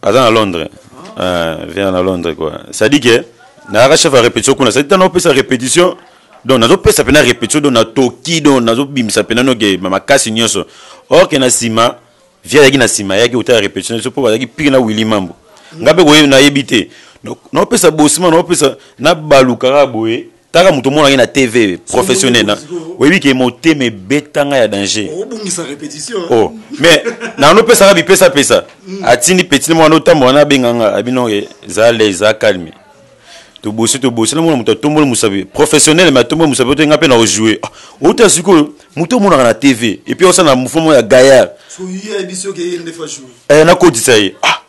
S9: aza na londres ah, vient na londres quoi ça dit que nayaka chef ya répétition kuna ça dit tana opesa répétition donc nazopesa mpena répétition donc natoki donc nazobimisa mpena noke makasi nyonso or ke na nsima vie ayaki na nsima ayaki kotala répétition nyonso mpo bazalaki pire na willi mambo ngai mpe koyebi nayebi te donc naopesa bosima naopesa nabalukaka boye kaka moto omonaki na tv professionnel na oyebi ke motema ebetanga ya danger oh. mais nano pesaka bipesapesa mm. atindi petini mwana otambola na abenganga abino ke za le za calme tobosi tobosi namona moto atomboli mosapi professionnel me atomboli mosapi ote nga mpe na ojoue ah, outa sikoyo moto omonaka na tv epuis osala na mouvement ya gaillard eh, nakotisa ye ah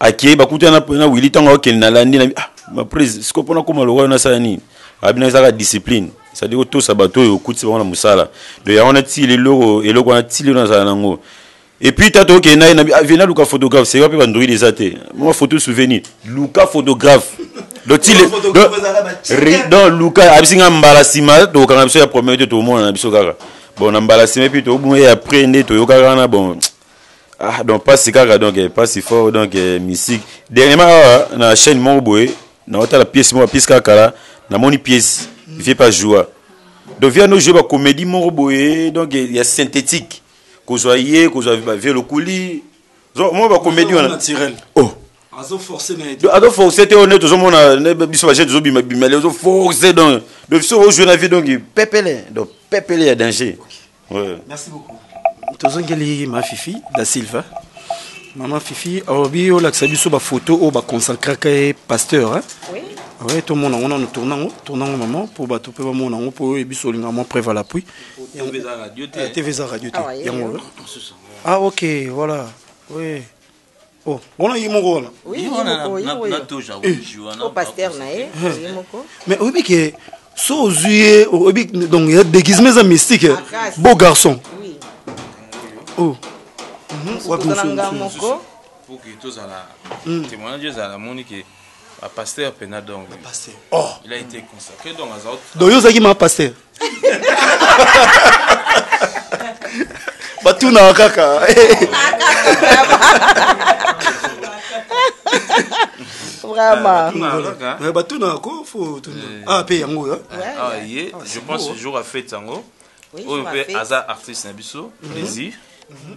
S9: ake bakutana na wili ntango akokende na landi na ah, ma prise sikoyo mpo nakoma lokola nasala nini abi nazalaka discipline cestadire kotosa bato oyo okutisi bango na mosala do yango na ti lelo eloko wana ti lelo nazala nango epuis tata okende na ye nabi ah, vena luka photographe seka mpe bandroide eza te mwa photo souvenir luka photographe don luka abisi nga mbala nsima tokokanga biso ya problème te tokomonana biso kaka bon na mbala nsima epuis tobunga ye après nde toyokaka wana bon ah donc pasi kaka donc eh, pasi fort donc eh, mystique dernièrement awa ah, na chaîne moko boye naotala pièce moko pièce kaka kala namoni pièce vie pas joie donc vie anojoue bacomédie moko boye donc eh, ya synthétique kozwa ye kozwa bavie lokuli moko bacomédie wana oh azo forcer te oyo nde tozomona biso baje tozobima bimale ozo forcer donc donc biso ojoue na vie donc pepele donc pepele ya danger okay. Ouais.
S1: Merci beaucoup. Tozongeli ma Fifi da Silva. Maman Fifi, olobi olakisa biso ba photo oyo ba consacraka ye pasteur hein?
S5: Oui.
S1: Oui, tout le monde on a tourné en tourné en maman pour battre peu mon en pour et biso linga mon préva la pluie. TV za radio
S5: TV
S1: za
S5: radio.
S1: Ah OK, voilà. Oui. Oh, wana ye moko wana mais oyebi ke so ozwi ye oyebi donc ya déguisement eza mystique beau garçon oh. mhm, wapi mosusu
S6: Ba pasteur pena donc.
S1: Ba pasteur. Oh.
S6: Il a été consacré donc aza.
S1: Donc yo zaki ma pasteur. Batuna kaka.
S5: Vraiment.
S1: Mais batuna ko faut tuna. Eh. Ah pe yango là.
S6: Hein. Ah ye, ah, je pense jour à fête yango.
S5: Oui,
S6: oyo mpe aza artiste na biso plaisir mm -hmm.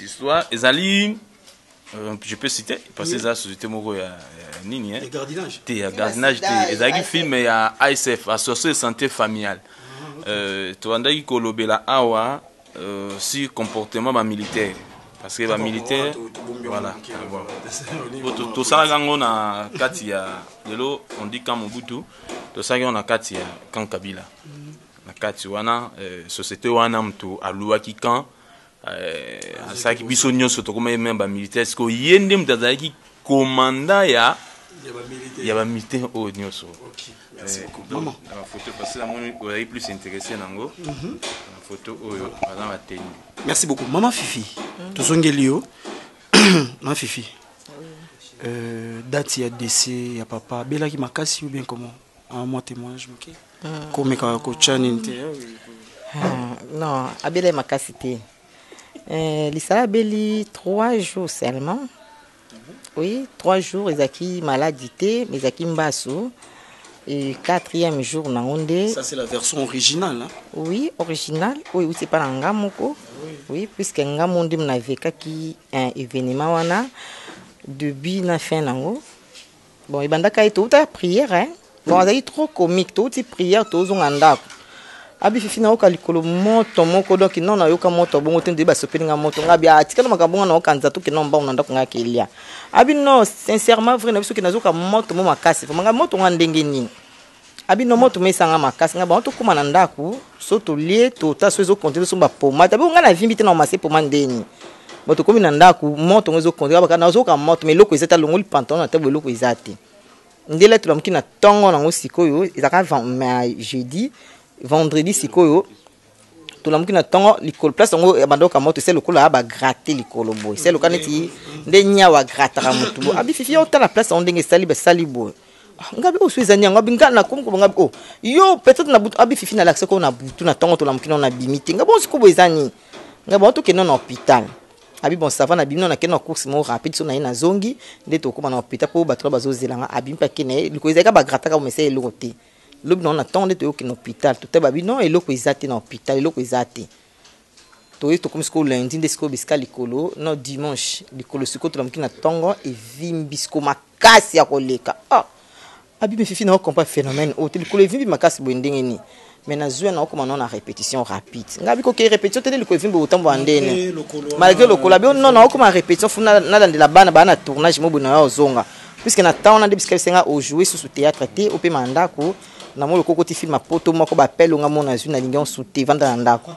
S6: Histoire ezali euh, je peux citer parce que eza société moko ya, ya nini hein?
S1: gardinage
S6: te ya gardinage te ezalaki film ya ISF association de santé familiale ah, euh, toandaki kolobela awa euh, si comportement ba militaire parce que ba militaire voilà tosalaka yango na kati ya lelo on dit camp mobutu tosalaki yango na kati ya camp kabila mm. na kati wana euh, société wana moto aluwaki camp asalaki biso nyonso tokomaki meme bamilitaire siko ye nde moto azalaki komanda ya ya bamilitaire oyo nyonso ozalaki plus interesse nango mhm. na foto oyo baza bateni
S1: merci beaucoup mama fifi tozongeli yo mama fifi euh, date ya dese ya papa abelaki makasi ou bien comment un mois témoignage moke komeka kotya nini te
S5: ah, non abela ye makasi te eh, lisala abeli trois jours seulement oui trois jours ezalaki maladi te mais ezalaki mbasu et quatrième jour nango nde
S1: ça c'est la version originale hein?
S5: oui originale oyo euti epai na nga moko oui puisque nga mo nde mnavekaki un événement wana début na fin nango Bon ebandaka ye touta prière hein. Bon azali trop comique touti prière tozonga ndako. Abi fifi na oka likolo moto moko donc non na yoka moto bongo te nde basopeli nga moto nga bia atikala makambo nga na oka nza toke na mbango na ndako nga kelia. Abi non sincèrement vrai na biso ke nazoka moto mo makasi vraiment nga moto nga ndenge nini. Abi no moto mesa nga makasi nga bango tokoma na ndako so tolie tota so ezokonte toso bapomade abi nga navimbi te na omase poma ndeni bo tokomi na ndako moto ngo ezokonte kaka nazoyoka moto ma eloko eza te alongoli pantalon na te bo eloko eza te ndele tolamuki na ntongo nango sikoyo ezalaka jeudi vendredi sikoyo tolamuki na ntongo likolo place yango ya bandoka moto ese lokola ya bagrate likolo boye ese loka neti nde nyau agrataka motu boye abi fifi otala place yango ndenge esali basali boye ah, ngabi oyo so ezani yango abi nga nakomi koba ngabi oyo oh, yo peut-être na butu abi fifi nalakisa koo na butu na ntongo tolamuki nao nabimi te ngabi osi kobo eza nini ngabi yango tokende na hôpital abi bon sava na bimi nao nakende na course moko rapide so na ye nazongi nde tokóma na hôpital mpo bato na bazozela nga abimi mpe akende na ye likolo ezalika bagrataka bomesa eloko te Lobi na na ntongo nde toyoki na hopital toteba bino eloko eza te na hopital eloko eza te toye tokomi sikoyo lundi nde sikoyo bisika likolo no dimanche likolo sikoyo tolamuki na ntongo evimbi sikoyo makasi ya koleka ah abimi fifi na okompa phénomène oyo te likolo evimbi makasi boye ndenge nini mais nazwi na okoma nao na répétition rapide ngai bikoke répétition te nde likolo evimbi otambola ndene malgré lokola bio non na okoma répétition funa nalandela bana baa na tournage moboye na yo ozonga puisque na temps wana nde bisika bisenga ojoue susu théâtre te opema na ndako na moi lokokoti film ya poto moko bapele onga mona azwi nalingi onsu te vanda na ndako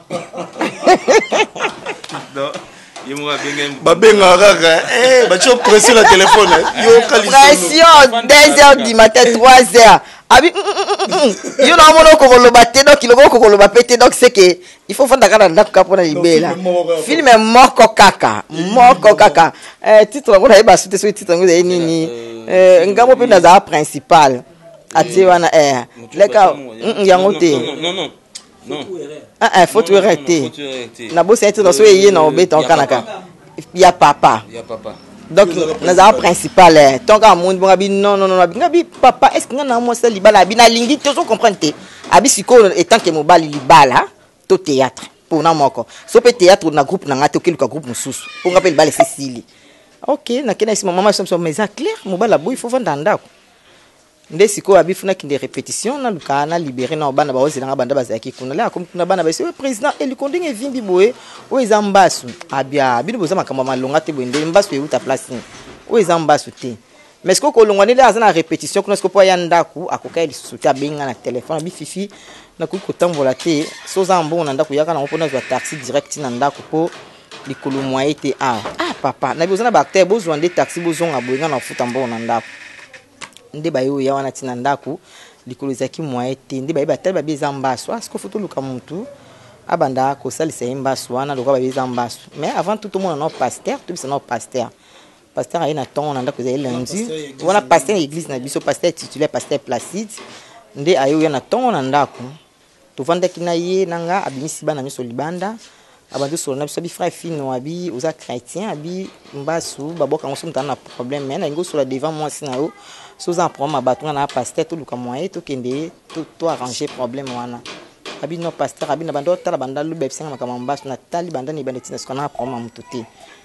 S1: babengaka kaka eh, batio pression na telefone eh.
S5: yopression 2 heures du matin 3 heures abi ah mm, mm, mm, yo na omona okokoloba te donc iloko okokoloba mpe te donc seke il faut fanda kana ndako ka mpona libela filme moko kaka moko kaka eh, titre yango nayeba sute soki titre yango ezali nini eh, eh, ngambo mpe nazala principal atie wana eh, leka yango te faute erreur te nabosi ya titre soki eye na obeta okanaka ya papa
S6: ya papa
S5: donc nazala principal eh. tonka amoni bongo abi non non non abi ngabi papa est ce que nga na mwasi na libala abi nalingi te ozo comprendre te abi sikoyo etant ke mobali libala to théâtre mpona moko so mpe théâtre na groupe na ngai te okeluka groupe mosusu mpo nga mpe libala esesili ok nakenda esi mamama biso biso mais eza claire mobali aboyi fo vanda ndako Nde sikoyo abi funa kende repetition na luka na libere na bana bao zela nga banda bazalaki kuna la komi kuna bana ba se president eliko ndenge evimbi boye oyo eza mbasu abia bino boza makambo ya malonga te boye nde mbasu euta place nini oyo eza mbasu te mais sikoyo kolongwa ndele aza na repetition kuna sikoyo mpo aya ndako akokaya lisusu te abengi nga na telefone abi fifi nakoki kotambola te so oza na mbongo na ndako yaka nango mpo nazwa taxi direct na ndako mpo likolo mwaye te awa ah papa nabi oza na baacteur bozwa nde taxi bozonga boye nga na kofuta mbongo na ndako nde baye oya wana ti na ndako likolo ezalaki moye te nde baye batali babi eza mbasu ah, sikoyo toluka mutu abanda kosalisa ye mbasu wana lokola babi eza mbasu mais avant tout tomona nao pasteur tobisa nao pasteur pasteur aye na ntongo na ndako ezali lundi wana pasteur ya eglise na biso pasteur titulaire pasteur placide nde aye oya na ntongo na ndako Tovandaki na ye na nga abimisi bana nioso libanda abandi solo na biso abi frère fino abi oza chretien abi mbasu babwaka ngo so mutana na problème mais nalingi osola devant mwasi na yo so oza na problème ya batu nga na pasteur toluka moyen tokende to, to arranger problème wana abi non pasteur abi na banda otala banda lobi abisanga makambo ya mbasu natali banda na ebanda tina suka na problème ya mutu te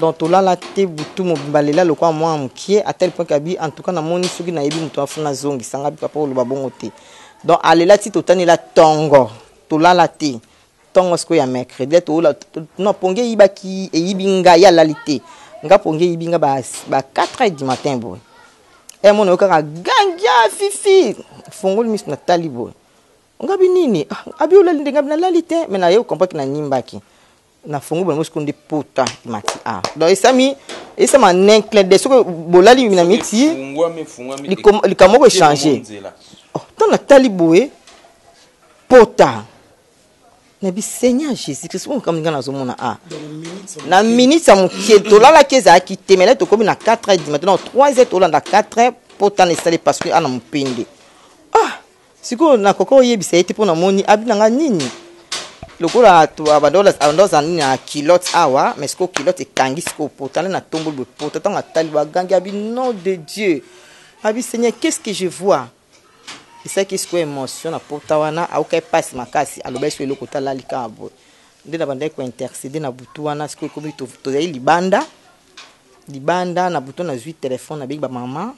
S5: Donc tolala te butu mobimba lela lokola mwana mokie atel point kabi en tout cas namoni soki nayebi moto na funa azongisa nga papa oloba bongo te donc alela ti totanela tongo tolala te tongo siko ya mercredi toola non pongi eyibaki eyibi nga ye alali te nga pongi eyibi nga ba, ba 4 heures du matin boye emona eh, yo kaka gangia fifi fongoli miso natali boye ngabi nini ah, abi olali nde ngabi nalali te me naye okompraki nanimbaki na fongo bango sikoyo nde pota emati a donc esami esama na inclin de soki bolali na miti likambo moko echange oh, ntango natali boye pota na biseigneur jésus christ oyo makambo ndinga nazomona a na minute ya moke tolalaki ezalaki te mele tokomi na 4 heures du matin donc 3 heures tolanda 4 heures mpo tana esali parce que ana mopende ah Sikoyo na koko oyebisa ye te mpo namoni abina nga nini lokola abandoza nini na kilote awa ah, mais sikoyo kilote ekangi sikoyo pota nde natomboli boye pota ntango atali bagangi abi nom de dieu abi seigneur qu'est ce que je vois esalaki sikoyo émotion na pota wana aoka epasi makasi alobaki sikoyo eloko talali kaka boye nde na bandaki kointercede na butu wana sikoyo ekomi tozali libanda libanda na butu nazwi telefone nabengi bamama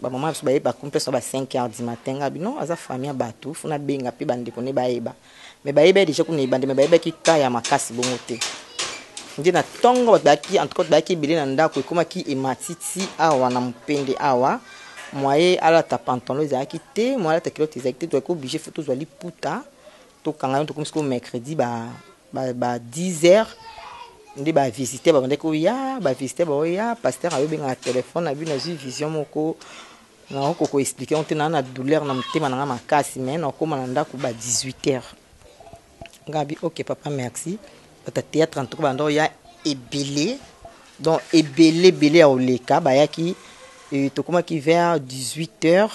S5: Ba maman biso baye bakumpesa ba 5 heures du matin nga bi non aza famille ya batu faut na benga pe bandeko ne bayeba mais bayeba ye dejà kuna ebanda mais bayebaki ka ya makasi bongo te nde na tongo bato bayaki en tout cas bato bayaki ebele na ndako ekomaki ematiti awa na mupende awa moye alata pantalon ezalaki te moye alata kilote ezalaki te tozalaki oblige faut tozwa liputa Tokanga yango tokomi sikoyo mercredi ba ba 10 heures nde ba visiter babandaki oya ba visiter baoya pasteur ayobenga na telefone abi nazwi vision moko nakoki koko explike yango te naa na douleur na motema na ngai makasi mai nakokoma na ndako ba 18 heures ngai abi ok papa merci bata théâtre en tout cas banda oya ebele donc ebele ebele ya koleka bayaki tokomaki vers 18 heures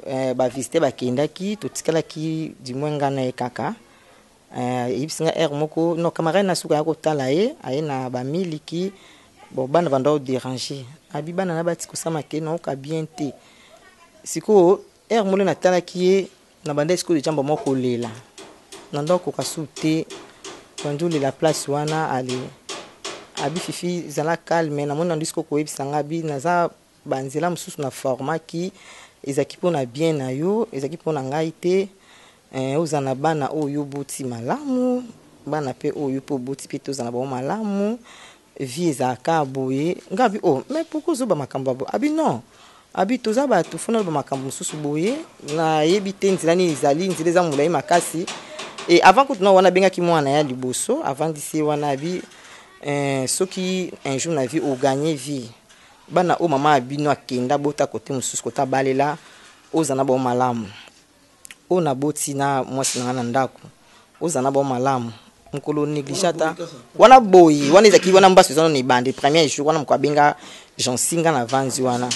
S5: Eh, ba visite bakendaki totikalaki du moins nga na ye kaka eh, ayebisi nga heure moko no camarade na suka ya kotala ye aye na bamiliki bon bana banda oderange abi bana na bati kosama ke naoka bien te sikoyo heure mole natalaki ye na banda esikoyo deja mbama kolela na ndako koka su te bandi olela place wana ale abi fifi zala calme namoni nandi sikoyo koyebisa nga abi naza Ba nzela mususu na forma ki ezaki pona bien na yo ezaki pona ngai te eh, ozala na bana oyo yo oboti malamu bana pe oyo yo pe oboti pe tozala na bango malamu vie ezala ka boye nga bi oh mais pourquoi ozoba makambo ya boye abi non abi toza bato fona loba makambo mosusu boye na yebi te nzela nini ezali nzela eza molai makasi e avant kutu na wana abengaki mwana ya liboso avandisi ye wana abi eh, soki un jour na vie oganye vie Bana oyo maman na bino akenda abota cote mosusu cote abalela oza na bango malamu? Oyo na boti na mwasi na nga na ndaku oza na bango malamu? Mokolo neglige ata wana boye wana ezaki wana mbasu eza nona ebandi premier jour wana moko abenga Jansi nga na vanzi wana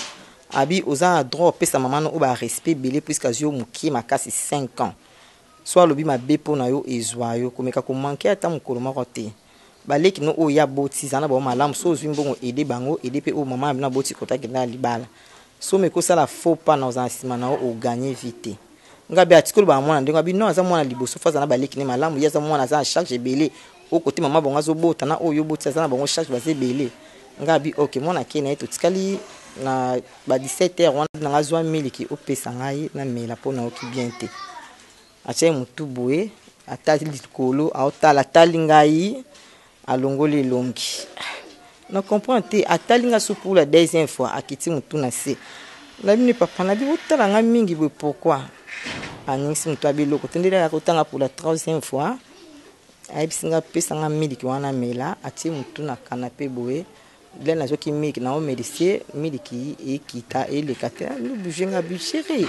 S5: abi oza na droit opesa mama no oyo ba respect ebele puisque azwi yo mokie makasi 5 ans so alobi mabe mpo na yo ezwa yo komeka komanke ata mokolo moko te. Ba leki no oyo ye aboti zala na bango malamu soki ozui mbongo aide bango aide pe oyo maman na bino aboti koto akenda na libala somo ekoki sala faux pas na ozala na sima na yo o gagne vie te nga be atikoli bana mwana ndenge abi non aza mwana liboso fo aza na ba leki ne malamu ye aza mwana aza na charge ebele o kote maman bango azo bota na oyo oboti aza na bango charge baza ebele nga abi ok mwana ake na ye totikali na ba 17 heures wana na nga zwa miliki opesa ngai na mela po na oki bien te Atie mutu boye atali likolo aotala atali ngai alongoli elongi na comprendre te atali nga su pour la deuxième fois akiti mutu na se na bino papa na bino otala nga mingi boye pourquoi aningisi mutu abe eloko te ndele ayaka otanga pour la troisième fois ayebisi nga pesa nga miliki wana mela atie mutu na kanape boye ndele nazoki miliki na omelisie miliki ekita eleka te nubuje nga bi chérie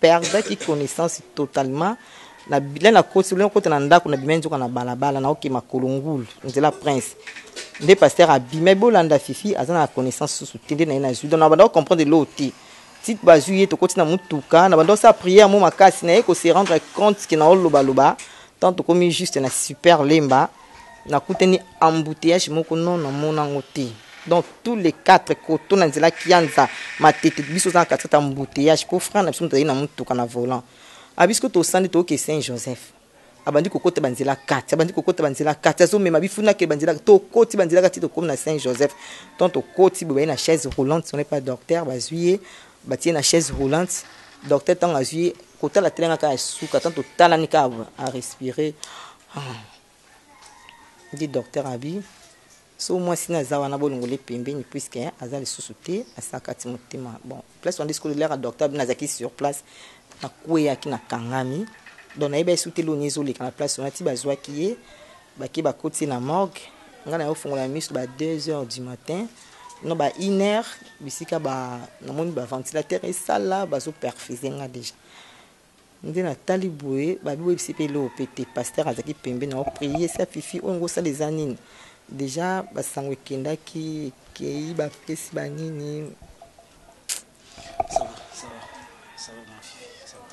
S5: perdaki connaissance totalement na bila na koti lelo kota na ndako na bimai nzoka na balabala na oke makolo ngulu nzela prince nde pasteur abimai bolanda fifi aza na connaissance susu te nde na ye nazwi donc na banda ocomprendre eloo te ti bazwi ye tokoti na motuka na banda osala prière mo makasi na ye ko se rendre compte ke na olobaloba tant tokomi juste na super lemba nakutani embouteillage moko non namona yango te donc tous les quatre koto na nzela kianza matete biso oza na katikati ya embouteillage mpo frère na biso moto azali na motuka na volant abisko tosandi toyoke saint joseph abandi kokota banzela kati abandi kokota banzela kati azomema bifunakele banzela tokoti banzela kati tokomi na saint joseph donc tokoti boye baye na chaise roulante sone pa docteur bazwi ye batie na chaise roulante docteur ntango azwi ye kotala telengaka ya suka ntango totalani kaka arespire Hum dit docteur abi soki mwasi na aza wana bolongola ye pembeni puisque aza lisusu te asakati motema bon place wana discours lelaka docteur abi nazalaki sur place nakweyaki nakangami donc nayebaki soki te loni ezoleka na place wana ti bazwaki ye bake bakoti ye na morgue ngai nayo fongola miso ba 2 heures du matin no ba une heure bisika ba namoni ba ventilateur esala bazoperfuse ngai deja Nde na tali boye ba bebisi pe eloko pe te pasteur azalaki pembeni na yo prier sa fifi oyo ngo sala eza nini dejà ba sango ekendaki ekeyi ba pesi ba nini
S1: ça va ça va ça va ma fifi ça va